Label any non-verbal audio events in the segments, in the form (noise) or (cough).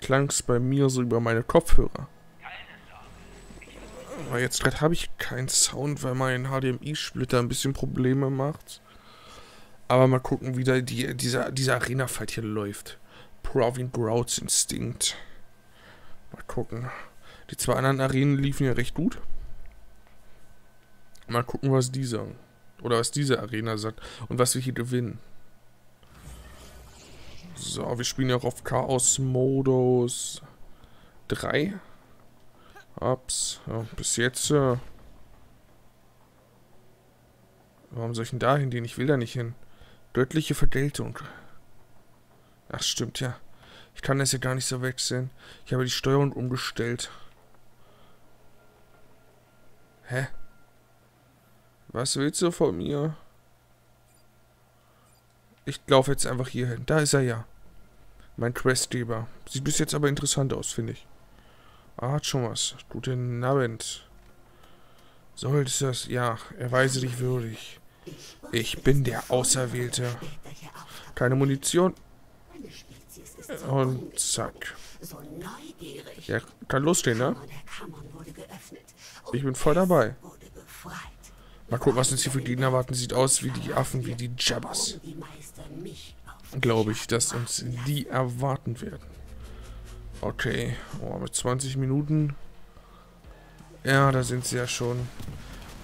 klang es bei mir so über meine Kopfhörer. Aber jetzt gerade habe ich keinen Sound, weil mein HDMI-Splitter ein bisschen Probleme macht. Aber mal gucken, wie da die, dieser, dieser Arena-Fight hier läuft. Proving Grouts Instinct. Mal gucken. Die zwei anderen Arenen liefen ja recht gut. Mal gucken, was die sagen. Oder was diese Arena sagt. Und was wir hier gewinnen. So, wir spielen ja auch auf Chaos-Modus 3. Ups. Ja, bis jetzt. Äh Warum soll ich denn da hingehen? Ich will da nicht hin. Göttliche Vergeltung. Ach, stimmt ja. Ich kann das ja gar nicht so wechseln. Ich habe die Steuerung umgestellt. Hä? Was willst du von mir? Ich laufe jetzt einfach hier hin. Da ist er ja. Mein Questgeber. Sieht bis jetzt aber interessant aus, finde ich. Ah, hat schon was. Guten Abend. Solltest das... Ja, erweise dich würdig. Ich bin der Auserwählte. Keine Munition. Und zack. Ja, kann losgehen, ne? Ich bin voll dabei. Mal gucken, was uns hier für Gegner warten. Sieht aus wie die Affen, wie die Jabbers. Glaube ich, dass uns die erwarten werden. Okay. Oh, mit 20 Minuten. Ja, da sind sie ja schon.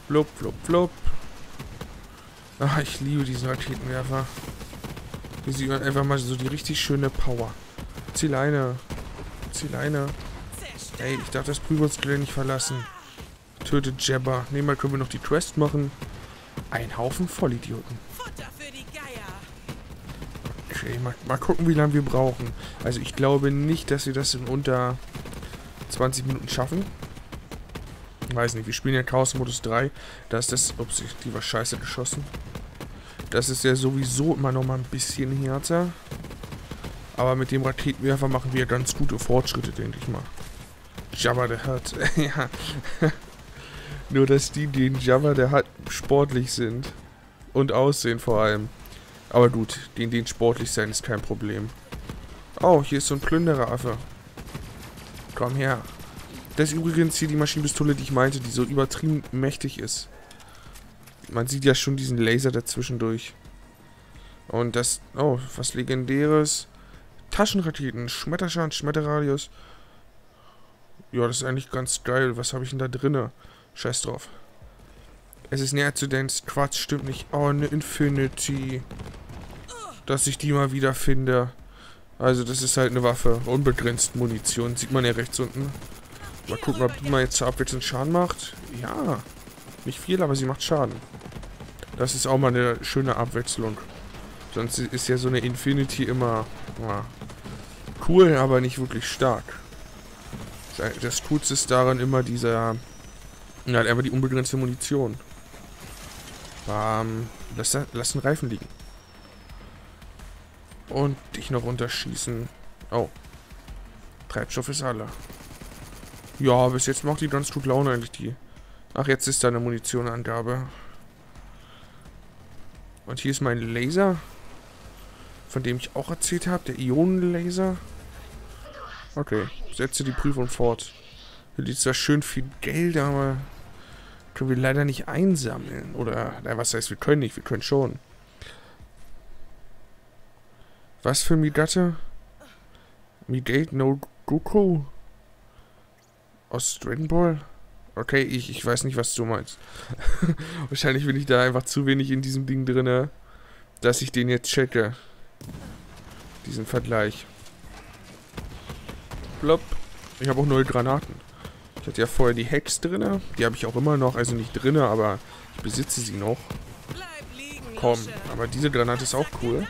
Flup, flup, flup. Ach, ich liebe diesen Raketenwerfer. Hier sieht man einfach mal so die richtig schöne Power. Zieh Leine. Zieh Leine. Ey, ich darf das Prüfungsgelände nicht verlassen. Tötet Jabba. Nehmen wir können wir noch die Quest machen. Ein Haufen Vollidioten. Okay, mal, mal gucken, wie lange wir brauchen. Also ich glaube nicht, dass wir das in unter 20 Minuten schaffen. Weiß nicht, wir spielen ja Chaos Modus 3. Da ist das... Ups, die war scheiße geschossen. Das ist ja sowieso immer noch mal ein bisschen härter. Aber mit dem Raketenwerfer machen wir ganz gute Fortschritte, denke ich mal. Jabba der hat. (laughs) ja. Nur, dass die, die in Jabba der hat, sportlich sind. Und aussehen vor allem. Aber gut, den, den sportlich sein ist kein Problem. Oh, hier ist so ein Plündereraffe. Komm her. Das ist übrigens hier die Maschinenpistole, die ich meinte, die so übertrieben mächtig ist. Man sieht ja schon diesen Laser dazwischen durch. Und das... Oh, was Legendäres. Taschenraketen, Schmetterschaden, Schmetterradius. Ja, das ist eigentlich ganz geil. Was habe ich denn da drinne? Scheiß drauf. Es ist näher zu Dance. Quatsch, stimmt nicht. Oh, eine Infinity. Dass ich die mal wieder finde. Also, das ist halt eine Waffe. Unbegrenzt Munition. Sieht man ja rechts unten. Mal gucken, ob die mal jetzt zur Abwechslung Schaden macht. Ja. Nicht viel, aber sie macht Schaden. Das ist auch mal eine schöne Abwechslung. Sonst ist ja so eine Infinity immer ja, cool, aber nicht wirklich stark. Das Coolste ist daran immer dieser... Ja, einfach die unbegrenzte Munition. Ähm, lass, lass den Reifen liegen. Und dich noch runterschießen. Oh. Treibstoff ist alle. Ja, bis jetzt macht die ganz gut Laune eigentlich die. Ach, jetzt ist da eine Munitionangabe. Und hier ist mein Laser. Von dem ich auch erzählt habe. Der Ionenlaser. Okay, setze die Prüfung fort. Hier liegt zwar schön viel Geld, aber können wir leider nicht einsammeln. Oder, na, was heißt, wir können nicht, wir können schon. Was für Migatte? Migate no Goku? Aus Dragon Ball? Okay, ich, ich weiß nicht, was du meinst. (laughs) Wahrscheinlich bin ich da einfach zu wenig in diesem Ding drin, dass ich den jetzt checke. Diesen Vergleich. Blop. Ich habe auch neue Granaten. Ich hatte ja vorher die Hex drin. Die habe ich auch immer noch. Also nicht drin, aber ich besitze sie noch. Komm, aber diese Granate ist auch cool.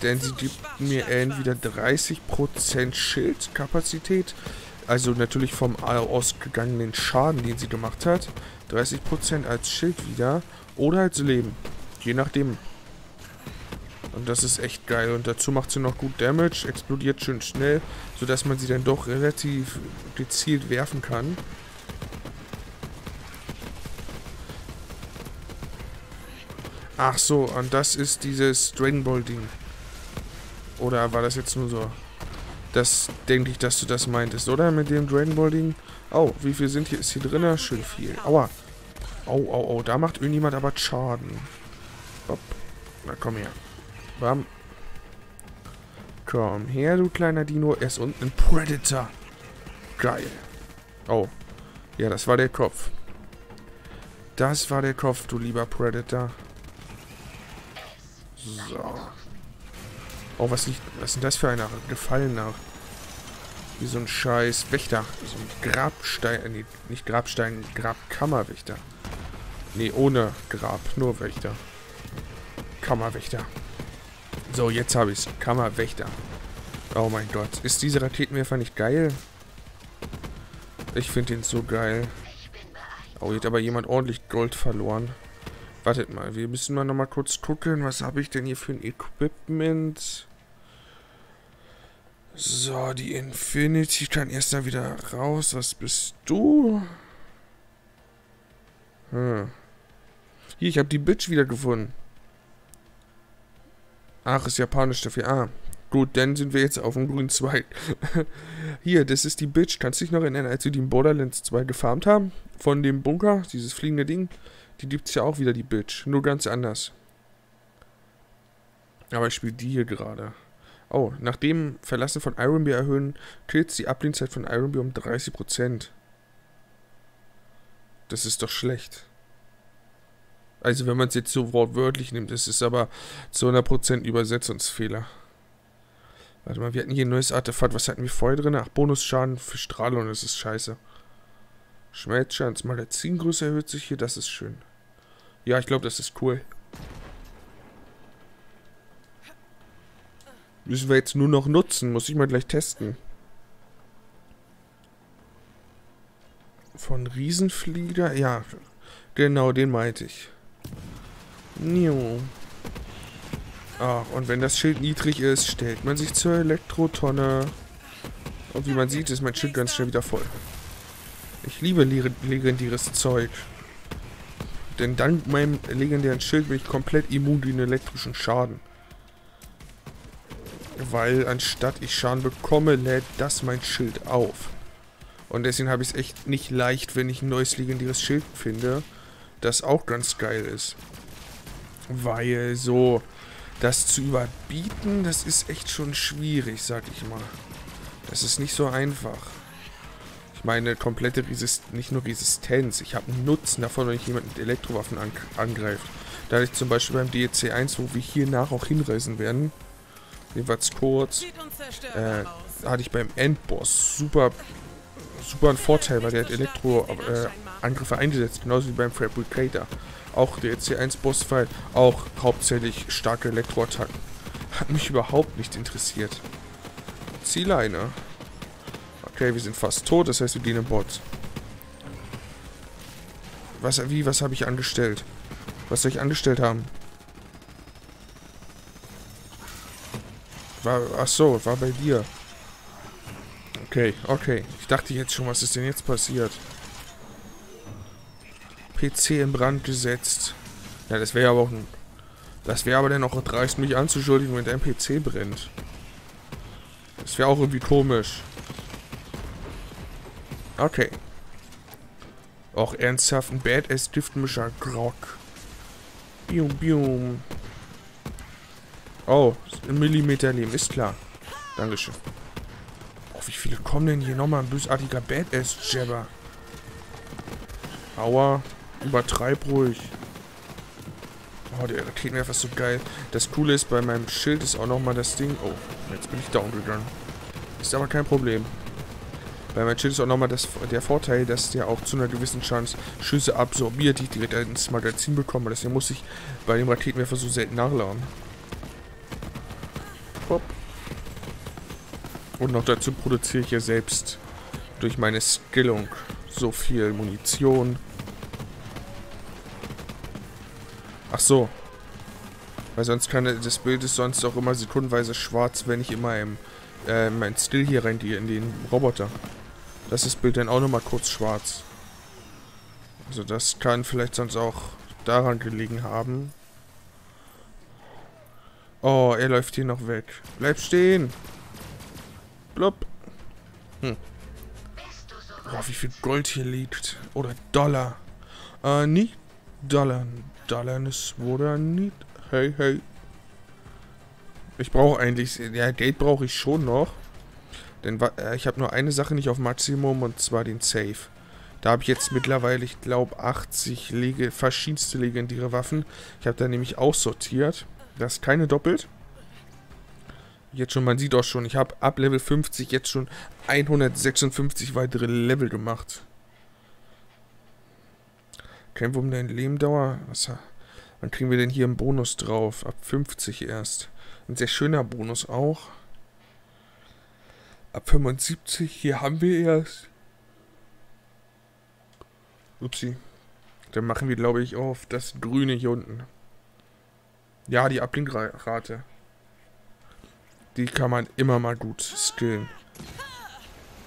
Denn sie gibt mir entweder 30% Schildkapazität, also natürlich vom ausgegangenen Schaden, den sie gemacht hat, 30% als Schild wieder oder als Leben. Je nachdem. Und das ist echt geil. Und dazu macht sie noch gut Damage, explodiert schön schnell, sodass man sie dann doch relativ gezielt werfen kann. Ach so, und das ist dieses Dragon Ball Ding. Oder war das jetzt nur so? Das denke ich, dass du das meintest, oder? Mit dem Dragon Ball Ding. Oh, wie viel sind hier? Ist hier drin? Schön viel. Aua. Oh, oh, oh. Da macht irgendjemand aber Schaden. Hopp. Na, komm her. Bam. Komm her, du kleiner Dino. Er ist unten ein Predator. Geil. Oh. Ja, das war der Kopf. Das war der Kopf, du lieber Predator. So. Oh, was, liegt, was ist denn das für einer? Gefallener. Wie so ein scheiß Wächter. So ein Grabstein. Äh, nee, nicht Grabstein, Grabkammerwächter. Nee, ohne Grab. Nur Wächter. Kammerwächter. So, jetzt habe ich es. Kammerwächter. Oh mein Gott. Ist dieser Raketenwerfer nicht geil? Ich finde ihn so geil. Oh, hat aber jemand ordentlich Gold verloren. Wartet mal, wir müssen mal nochmal kurz gucken. Was habe ich denn hier für ein Equipment? So, die Infinity kann erst mal wieder raus. Was bist du? Hm. Hier, ich habe die Bitch wieder gefunden. Ach, ist japanisch dafür. Ah, gut, dann sind wir jetzt auf dem grünen Zweig. (laughs) Hier, das ist die Bitch. Kannst du dich noch erinnern, als wir die in Borderlands 2 gefarmt haben? Von dem Bunker, dieses fliegende Ding. Die gibt es ja auch wieder, die Bitch. Nur ganz anders. Aber ich spiele die hier gerade. Oh, nach dem Verlassen von Ironbear erhöhen, killt die Ablehnzeit von Ironbear um 30%. Das ist doch schlecht. Also wenn man es jetzt so wortwörtlich nimmt, ist es aber zu 100% Übersetzungsfehler. Warte mal, wir hatten hier ein neues Artefakt. Was hatten wir vorher drin? Ach, Bonusschaden für Strahlung, das ist scheiße. Schmelzschadens Magazingröße erhöht sich hier, das ist schön. Ja, ich glaube, das ist cool. Müssen wir jetzt nur noch nutzen. Muss ich mal gleich testen. Von Riesenflieger? Ja, genau, den meinte ich. Ach, und wenn das Schild niedrig ist, stellt man sich zur Elektrotonne. Und wie man sieht, ist mein Schild ganz schnell wieder voll. Ich liebe legendäres Zeug. Denn dank meinem legendären Schild bin ich komplett immun gegen elektrischen Schaden. Weil anstatt ich Schaden bekomme, lädt das mein Schild auf. Und deswegen habe ich es echt nicht leicht, wenn ich ein neues legendäres Schild finde. Das auch ganz geil ist. Weil so, das zu überbieten, das ist echt schon schwierig, sag ich mal. Das ist nicht so einfach meine komplette Resist nicht nur Resistenz, ich habe einen Nutzen davon, wenn ich jemanden mit Elektrowaffen an angreift. Da hatte ich zum Beispiel beim DEC 1, wo wir hier nach auch hinreisen werden, jedenfalls kurz, äh, hatte ich beim Endboss super, super einen Vorteil, weil der hat Elektro-Angriffe äh, eingesetzt, genauso wie beim Fabricator. Auch der EC 1 Bossfight, auch hauptsächlich starke Elektroattacken. Hat mich überhaupt nicht interessiert. Zielleine. Okay, wir sind fast tot, das heißt, wir gehen im Bot. Was, wie, was habe ich angestellt? Was soll ich angestellt haben? War, ach so, war bei dir. Okay, okay. Ich dachte jetzt schon, was ist denn jetzt passiert? PC in Brand gesetzt. Ja, das wäre aber auch ein... Das wäre aber dann auch dreist, mich anzuschuldigen, wenn dein PC brennt. Das wäre auch irgendwie komisch. Okay. Auch ernsthaft ein Badass-Giftmischer Grog. Bium, bium. Oh, ein Millimeter Leben, ist klar. Dankeschön. Oh, wie viele kommen denn hier nochmal? Ein bösartiger Badass-Jabber. Aua. Übertreib ruhig. Oh, der Raketenwerfer ist so geil. Das Coole ist, bei meinem Schild ist auch nochmal das Ding... Oh, jetzt bin ich down gegangen. Ist aber kein Problem. Bei meinem Schild ist auch nochmal der Vorteil, dass der auch zu einer gewissen Chance Schüsse absorbiert, die ich direkt ins Magazin bekomme. Deswegen muss ich bei dem Raketenwerfer so selten nachladen. Hopp. Und noch dazu produziere ich ja selbst durch meine Skillung so viel Munition. Ach so. Weil sonst kann das Bild ist sonst auch immer sekundenweise schwarz, wenn ich immer im, äh, mein Skill hier reingehe in den Roboter. Das ist das Bild dann auch nochmal kurz schwarz. Also das kann vielleicht sonst auch daran gelegen haben. Oh, er läuft hier noch weg. Bleib stehen! Blub. Hm. Boah, wie viel Gold hier liegt. Oder Dollar. Äh, nicht Dollar. Ist oder nicht. Hey, hey. Ich brauche eigentlich... Ja, Geld brauche ich schon noch. Denn äh, ich habe nur eine Sache nicht auf Maximum und zwar den Safe. Da habe ich jetzt mittlerweile, ich glaube, 80 Lege, verschiedenste legendäre Waffen. Ich habe da nämlich aussortiert. Das ist keine doppelt. Jetzt schon, man sieht auch schon, ich habe ab Level 50 jetzt schon 156 weitere Level gemacht. Kämpfe um deine Lebendauer. Was, wann kriegen wir denn hier einen Bonus drauf? Ab 50 erst. Ein sehr schöner Bonus auch. Ab 75, hier haben wir erst. Upsi. Dann machen wir, glaube ich, auf das Grüne hier unten. Ja, die Ablinkrate. Die kann man immer mal gut skillen.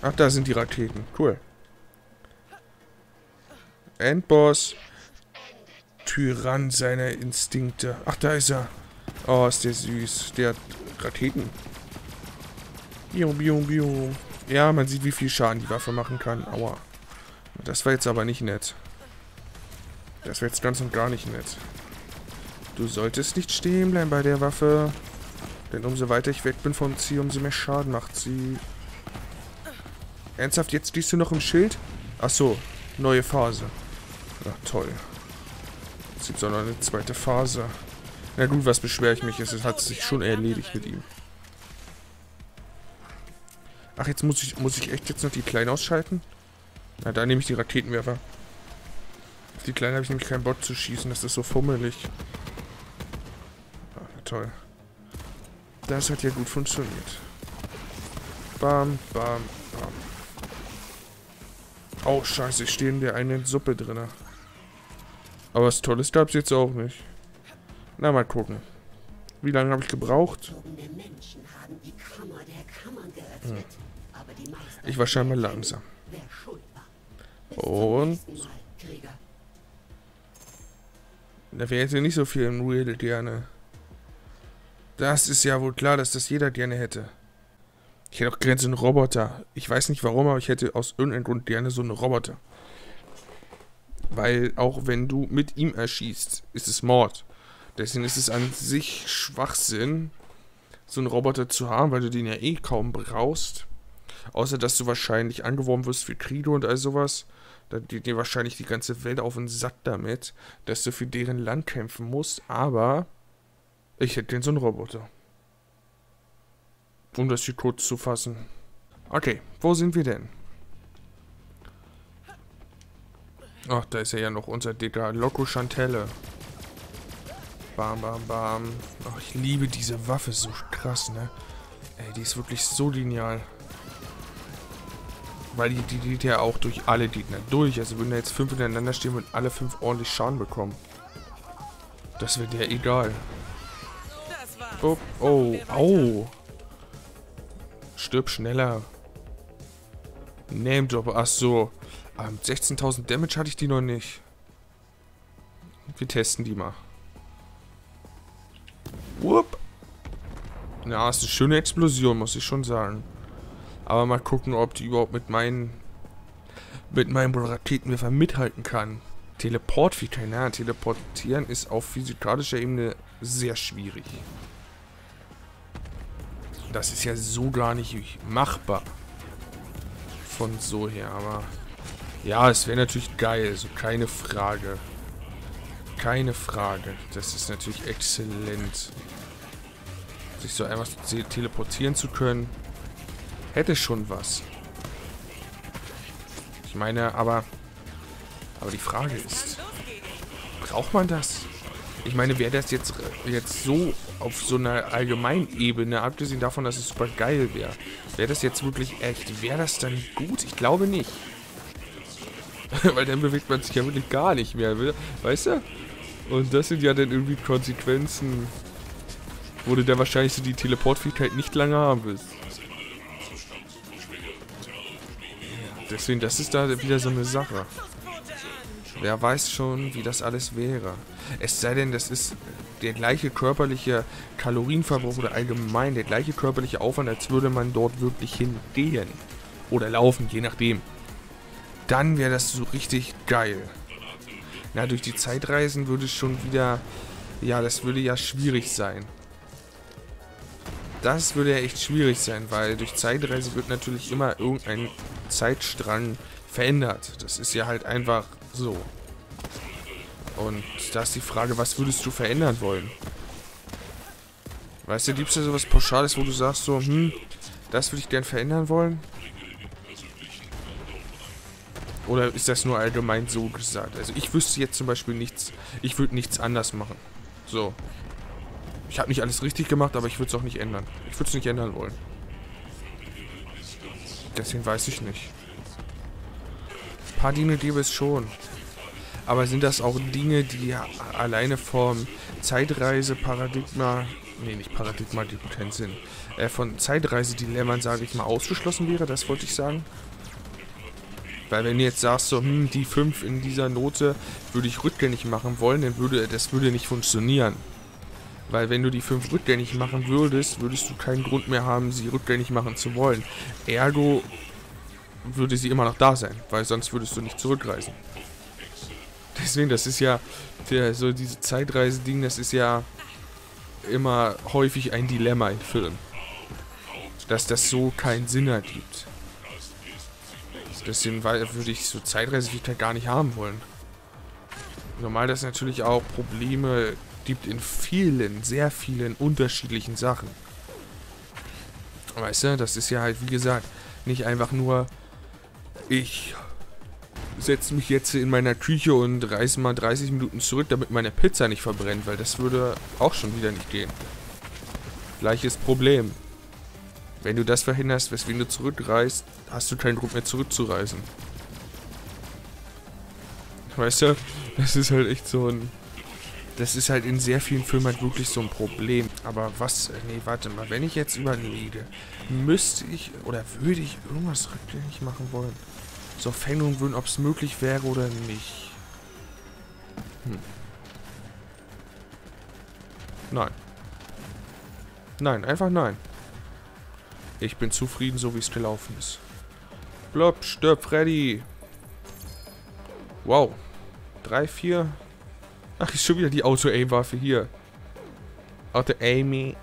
Ach, da sind die Raketen. Cool. Endboss. Tyrann seiner Instinkte. Ach, da ist er. Oh, ist der süß. Der hat Raketen. Bium, bium, bium. Ja, man sieht, wie viel Schaden die Waffe machen kann. Aua. Das war jetzt aber nicht nett. Das war jetzt ganz und gar nicht nett. Du solltest nicht stehen bleiben bei der Waffe. Denn umso weiter ich weg bin vom Ziel, umso mehr Schaden macht sie. Ernsthaft, jetzt stehst du noch im Schild? Ach so, neue Phase. Ach, toll. Jetzt gibt es auch noch eine zweite Phase. Na gut, was beschwere ich mich? Es hat sich schon erledigt mit ihm. Ach, jetzt muss ich, muss ich echt jetzt noch die Kleinen ausschalten? Na, da nehme ich die Raketenwerfer. Auf die Kleinen habe ich nämlich keinen Bock zu schießen. Das ist so fummelig. Ah, toll. Das hat ja gut funktioniert. Bam, bam, bam. Oh, scheiße, ich stehe in der einen Suppe drin. Aber was Tolles gab es jetzt auch nicht. Na, mal gucken. Wie lange habe ich gebraucht? Hm. Ich war scheinbar langsam. Und... Da wäre jetzt nicht so viel im Real gerne. Das ist ja wohl klar, dass das jeder gerne hätte. Ich hätte auch gerne so einen Roboter. Ich weiß nicht warum, aber ich hätte aus irgendeinem Grund gerne so einen Roboter. Weil auch wenn du mit ihm erschießt, ist es Mord. Deswegen ist es an sich Schwachsinn, so einen Roboter zu haben, weil du den ja eh kaum brauchst. Außer, dass du wahrscheinlich angeworben wirst für Kriege und all sowas. Da geht dir wahrscheinlich die ganze Welt auf den Sack damit, dass du für deren Land kämpfen musst. Aber ich hätte den so einen Roboter. Um das hier kurz zu fassen. Okay, wo sind wir denn? Ach, da ist er ja noch unser dicker Loco Chantelle. Bam, bam, bam. Ach, ich liebe diese Waffe so krass, ne? Ey, die ist wirklich so genial. Weil die, die geht ja auch durch alle Gegner durch. Also würden da jetzt fünf ineinander stehen und alle fünf ordentlich Schaden bekommen. Das wäre der egal. Oh, oh, au. Stirb schneller. Name Drop, ach so. Ähm, 16.000 Damage hatte ich die noch nicht. Wir testen die mal. Whoop. Ja, ist eine schöne Explosion, muss ich schon sagen. Aber mal gucken, ob die überhaupt mit meinen mit meinem Raketenwerfer mithalten kann. Teleportfähigkeit, naja, teleportieren ist auf physikalischer Ebene sehr schwierig. Das ist ja so gar nicht machbar. Von so her, aber... Ja, es wäre natürlich geil, so keine Frage. Keine Frage. Das ist natürlich exzellent. Sich so einfach teleportieren zu können, hätte schon was. Ich meine, aber... Aber die Frage ist... Braucht man das? Ich meine, wäre das jetzt, jetzt so auf so einer allgemeinen Ebene, abgesehen davon, dass es super geil wäre, wäre das jetzt wirklich echt, wäre das dann gut? Ich glaube nicht. (laughs) Weil dann bewegt man sich ja wirklich gar nicht mehr, weißt du? Und das sind ja dann irgendwie Konsequenzen, wo du dann wahrscheinlich so die Teleportfähigkeit nicht lange haben willst. Deswegen, das ist da wieder so eine Sache. Wer weiß schon, wie das alles wäre. Es sei denn, das ist der gleiche körperliche Kalorienverbrauch oder allgemein der gleiche körperliche Aufwand, als würde man dort wirklich hingehen. Oder laufen, je nachdem. Dann wäre das so richtig geil. Na, durch die Zeitreisen würde es schon wieder... Ja, das würde ja schwierig sein. Das würde ja echt schwierig sein, weil durch Zeitreise wird natürlich immer irgendein Zeitstrang verändert. Das ist ja halt einfach so. Und da ist die Frage, was würdest du verändern wollen? Weißt du, gibt es da sowas Pauschales, wo du sagst so, hm, das würde ich gern verändern wollen? Oder ist das nur allgemein so gesagt? Also ich wüsste jetzt zum Beispiel nichts, ich würde nichts anders machen. So. Ich habe nicht alles richtig gemacht, aber ich würde es auch nicht ändern. Ich würde es nicht ändern wollen. Deswegen weiß ich nicht. Ein paar Dinge gäbe es schon. Aber sind das auch Dinge, die alleine vom Zeitreise-Paradigma, nee, nicht Paradigma, die keinen Sinn, äh, von Zeitreise-Dilemman, sage ich mal, ausgeschlossen wäre? Das wollte ich sagen. Weil wenn du jetzt sagst, so, hm, die 5 in dieser Note würde ich rückgängig machen wollen, dann würde das würde nicht funktionieren. Weil wenn du die 5 rückgängig machen würdest, würdest du keinen Grund mehr haben, sie rückgängig machen zu wollen. Ergo würde sie immer noch da sein, weil sonst würdest du nicht zurückreisen. Deswegen, das ist ja, der, so diese Zeitreise-Ding, das ist ja immer häufig ein Dilemma in Filmen. Dass das so keinen Sinn ergibt. Deswegen würde ich so Zeitreisefähigkeit gar nicht haben wollen. Normal, dass es natürlich auch Probleme gibt in vielen, sehr vielen unterschiedlichen Sachen. Weißt du, das ist ja halt, wie gesagt, nicht einfach nur, ich setze mich jetzt in meiner Küche und reise mal 30 Minuten zurück, damit meine Pizza nicht verbrennt, weil das würde auch schon wieder nicht gehen. Gleiches Problem. Wenn du das verhinderst, weswegen du zurückreist, hast du keinen Grund mehr zurückzureisen. Weißt du, das ist halt echt so ein... Das ist halt in sehr vielen Filmen halt wirklich so ein Problem. Aber was... Nee, warte mal. Wenn ich jetzt überlege, müsste ich oder würde ich irgendwas rückgängig machen wollen? So Fängungen würden, ob es möglich wäre oder nicht. Hm. Nein. Nein, einfach nein. Ich bin zufrieden, so wie es gelaufen ist. Blob, stirb, Freddy. Wow. Drei, vier. Ach, ist schon wieder die Auto-Aim-Waffe hier. Auto-Aiming.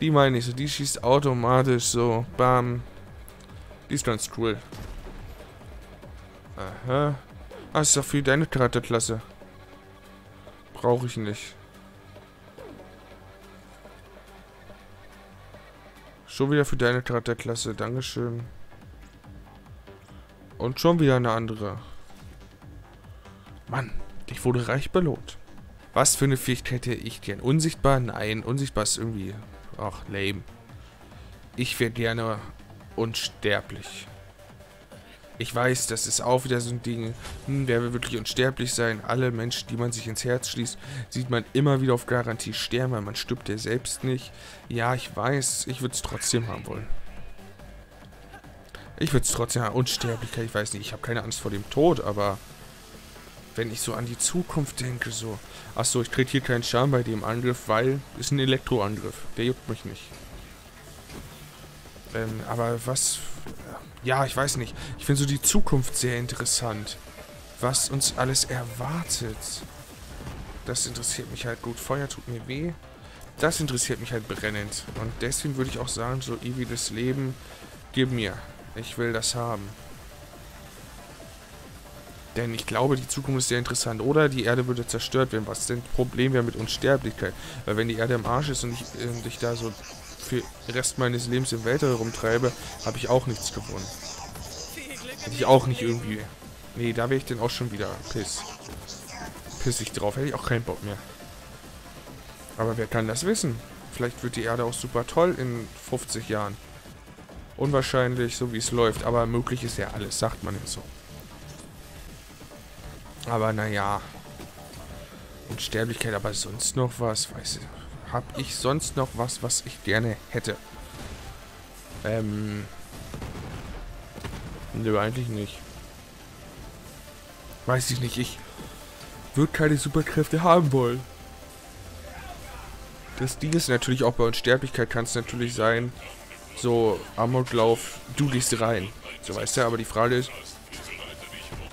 Die meine ich so. Die schießt automatisch so. Bam. Die ist ganz cool. Aha. Ah, ist doch für deine Charakterklasse. Brauche ich nicht. Schon wieder für deine Charakterklasse. Dankeschön. Und schon wieder eine andere. Mann, ich wurde reich belohnt. Was für eine Fähigkeit hätte ich gern? Unsichtbar? Nein, unsichtbar ist irgendwie... Ach, lame. Ich wäre gerne unsterblich. Ich weiß, das ist auch wieder so ein Ding, hm, wer will wirklich unsterblich sein? Alle Menschen, die man sich ins Herz schließt, sieht man immer wieder auf Garantie sterben, weil man stirbt ja selbst nicht. Ja, ich weiß, ich würde es trotzdem haben wollen. Ich würde es trotzdem haben. Unsterblichkeit, ich weiß nicht, ich habe keine Angst vor dem Tod, aber wenn ich so an die Zukunft denke, so... Achso, ich kriege hier keinen Schaden bei dem Angriff, weil es ein Elektroangriff. Der juckt mich nicht. Ähm, aber was ja, ich weiß nicht. Ich finde so die Zukunft sehr interessant. Was uns alles erwartet. Das interessiert mich halt gut. Feuer tut mir weh. Das interessiert mich halt brennend. Und deswegen würde ich auch sagen, so ewiges Leben, gib mir. Ich will das haben. Denn ich glaube, die Zukunft ist sehr interessant. Oder die Erde würde zerstört werden. Was denn Problem wäre mit Unsterblichkeit? Weil wenn die Erde im Arsch ist und ich, äh, ich da so für den Rest meines Lebens im Weltall rumtreibe, habe ich auch nichts gewonnen. Hätte ich auch nicht irgendwie... Nee, da wäre ich dann auch schon wieder piss. Pissig drauf. Hätte ich auch keinen Bock mehr. Aber wer kann das wissen? Vielleicht wird die Erde auch super toll in 50 Jahren. Unwahrscheinlich, so wie es läuft. Aber möglich ist ja alles, sagt man jetzt so. Aber naja. Unsterblichkeit, aber sonst noch was, weiß ich habe ich sonst noch was, was ich gerne hätte? Ähm. Nö, eigentlich nicht. Weiß ich nicht. Ich. wird keine Superkräfte haben wollen. Das Ding ist natürlich auch bei Unsterblichkeit kann es natürlich sein, so Amoklauf, du gehst rein. So weißt du, aber die Frage ist,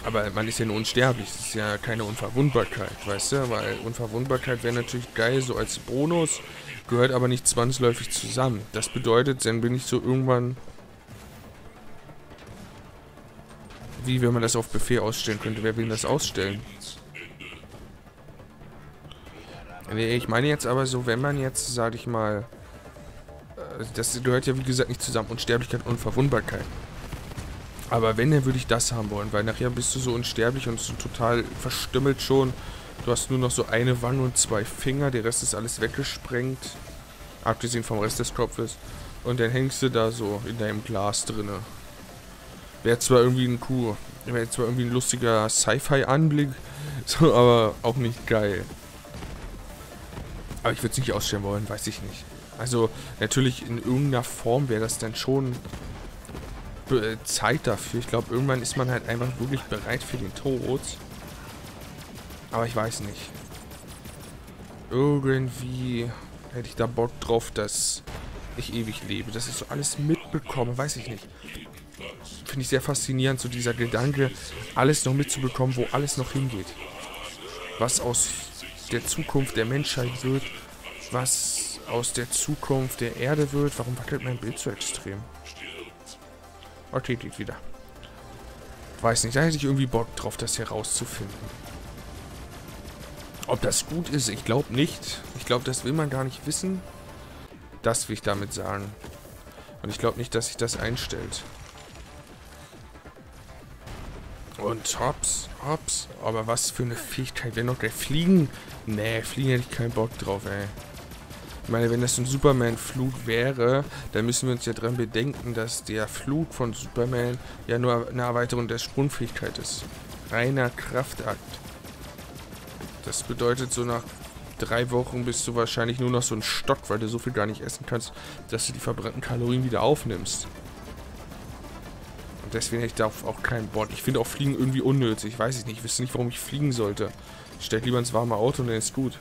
aber man ist ja nur unsterblich, das ist ja keine Unverwundbarkeit, weißt du, weil Unverwundbarkeit wäre natürlich geil, so als Bonus, gehört aber nicht zwangsläufig zusammen. Das bedeutet, dann bin ich so irgendwann wie wenn man das auf Befehl ausstellen könnte. Wer will das ausstellen? Nee, ich meine jetzt aber so, wenn man jetzt, sag ich mal, äh, das gehört ja wie gesagt nicht zusammen, Unsterblichkeit und Verwundbarkeit. Aber wenn, dann würde ich das haben wollen, weil nachher bist du so unsterblich und so total verstümmelt schon. Du hast nur noch so eine Wange und zwei Finger, der Rest ist alles weggesprengt. Abgesehen vom Rest des Kopfes. Und dann hängst du da so in deinem Glas drinne. Wäre zwar irgendwie ein cool, wäre zwar irgendwie ein lustiger Sci-Fi-Anblick, (laughs) so, aber auch nicht geil. Aber ich würde es nicht ausstellen wollen, weiß ich nicht. Also, natürlich in irgendeiner Form wäre das dann schon Zeit dafür. Ich glaube, irgendwann ist man halt einfach wirklich bereit für den Tod. Aber ich weiß nicht. Irgendwie hätte ich da Bock drauf, dass ich ewig lebe. Dass ich so alles mitbekomme, weiß ich nicht. Finde ich sehr faszinierend, so dieser Gedanke, alles noch mitzubekommen, wo alles noch hingeht. Was aus der Zukunft der Menschheit wird, was aus der Zukunft der Erde wird. Warum wackelt mein Bild so extrem? Okay, geht wieder. Weiß nicht, da hätte ich irgendwie Bock drauf, das herauszufinden. Ob das gut ist, ich glaube nicht. Ich glaube, das will man gar nicht wissen. Das will ich damit sagen. Und ich glaube nicht, dass sich das einstellt. Und hops, hops. Aber was für eine Fähigkeit wäre noch der Fliegen? Nee, Fliegen hätte ich keinen Bock drauf, ey. Ich meine, wenn das ein Superman-Flug wäre, dann müssen wir uns ja dran bedenken, dass der Flug von Superman ja nur eine Erweiterung der Sprungfähigkeit ist. Reiner Kraftakt. Das bedeutet, so nach drei Wochen bist du wahrscheinlich nur noch so ein Stock, weil du so viel gar nicht essen kannst, dass du die verbrannten Kalorien wieder aufnimmst. Und deswegen hätte ich darauf auch keinen Bock. Ich finde auch Fliegen irgendwie unnötig. Weiß ich nicht. Ich wüsste nicht, warum ich fliegen sollte. Ich stell lieber ins warme Auto und dann ist gut.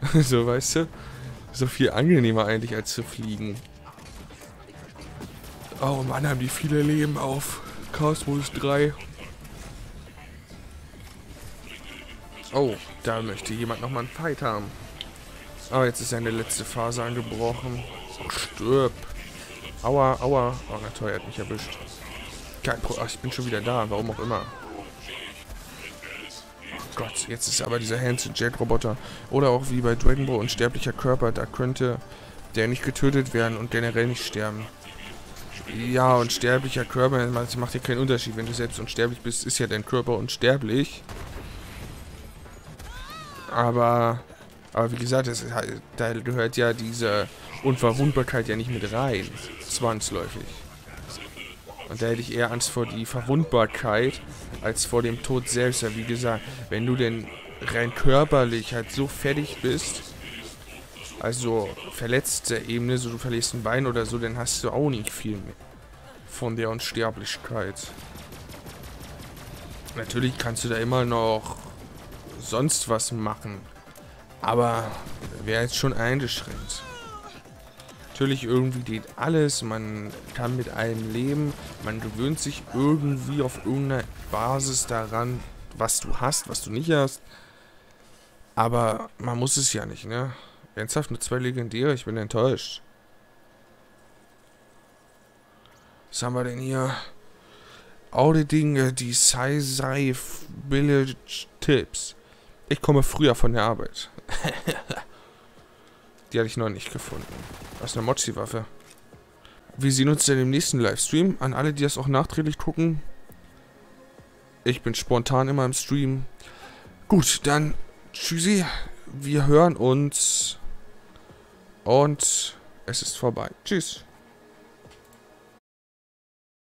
(laughs) so, weißt du? So viel angenehmer eigentlich, als zu fliegen. Oh Mann, haben die viele Leben auf Chaos Modus 3. Oh, da möchte jemand nochmal einen Fight haben. Aber oh, jetzt ist seine letzte Phase angebrochen. Oh, stirb. Aua, aua. Oh, na toll, er hat mich erwischt. Kein Pro Ach, ich bin schon wieder da, warum auch immer. Gott, jetzt ist aber dieser Hands-Jet-Roboter. Oder auch wie bei Dragon Ball Unsterblicher Körper, da könnte der nicht getötet werden und generell nicht sterben. Ja, unsterblicher Körper, das macht ja keinen Unterschied. Wenn du selbst unsterblich bist, ist ja dein Körper unsterblich. Aber, aber wie gesagt, das, da gehört ja diese Unverwundbarkeit ja nicht mit rein zwangsläufig. Und da hätte ich eher Angst vor die Verwundbarkeit als vor dem Tod selbst. Ja, wie gesagt, wenn du denn rein körperlich halt so fertig bist, also verletzte Ebene, so du verlierst ein Bein oder so, dann hast du auch nicht viel mehr von der Unsterblichkeit. Natürlich kannst du da immer noch sonst was machen, aber wäre jetzt schon eingeschränkt. Natürlich irgendwie geht alles, man kann mit allem leben, man gewöhnt sich irgendwie auf irgendeiner Basis daran, was du hast, was du nicht hast. Aber man muss es ja nicht, ne? Ernsthaft mit zwei Legendäre, ich bin enttäuscht. Was haben wir denn hier? Auditing die Sai Village Tips. Ich komme früher von der Arbeit. (laughs) Die hatte ich noch nicht gefunden. Das ist eine Mochi-Waffe. Wir sehen uns dann im nächsten Livestream. An alle, die das auch nachträglich gucken. Ich bin spontan immer im Stream. Gut, dann tschüssi. Wir hören uns. Und es ist vorbei. Tschüss.